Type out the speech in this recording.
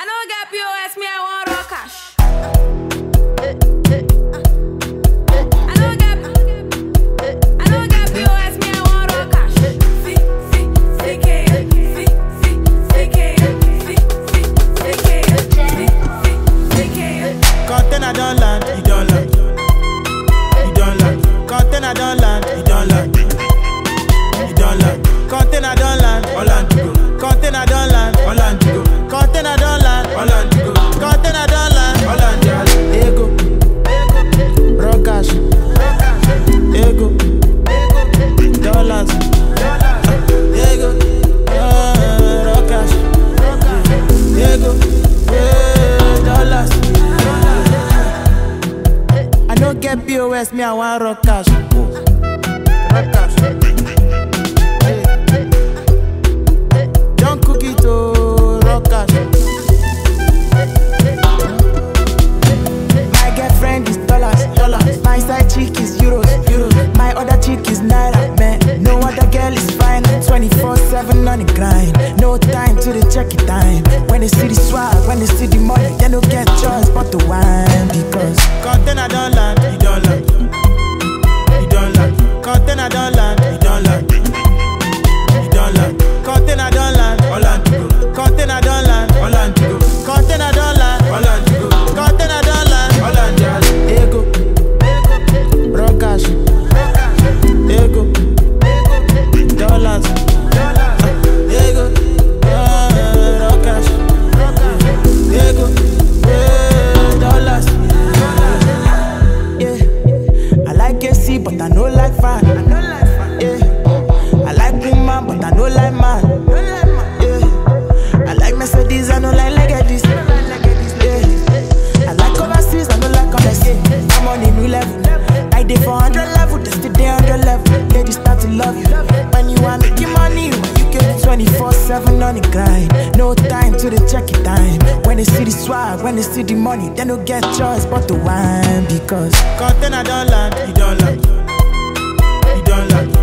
I know get POS, me, I want raw cash. POS, me I want rock cash. Rock cash. Don't cook it to rock cash. My girlfriend is dollars, dollars. My side chick is euros, euros. My other is naira, man. No other girl is fine. 24/7 on the grind. No time to the check it time. When they see the swag, when they see the money, they no get Yeah. I like I no like Legacies. Yeah. I like overseas, I no like overseas. I'm on a new level. I did 400 level, they still dey 100 level. Ladies start to love you. When you are making money, you get 24 7 on the grind. No time to the check it time. When they see the swag, when they see the money, they no get choice but to wine because. Container don land, he don land. He don land. Container don land, he don land.